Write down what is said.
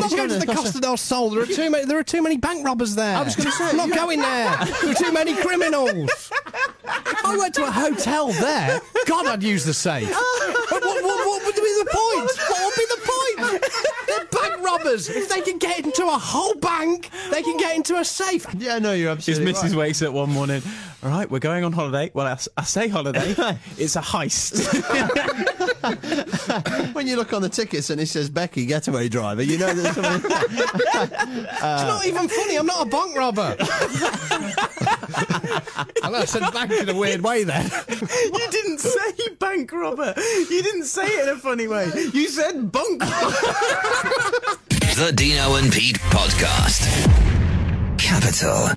Not going to the Costa del Sol. There are too many. There are too many bank robbers there. I was gonna say, I'm not you- going there. There are too many criminals. If I went to a hotel there, God, I'd use the safe. what, what, what would be the point? What would be the point? They're bank robbers. If they can get into a whole bank, they can get into a safe. Yeah, no, you're His absolutely missus right. wakes up one morning. All right, we're going on holiday. Well, I say holiday. it's a heist. When you look on the tickets and it says Becky Getaway Driver, you know there's something. It's not even funny. I'm not a bank robber. I know I said bank in a weird way then. you didn't say bank robber. You didn't say it in a funny way. You said bunk. The Dino and Pete Podcast. Capital.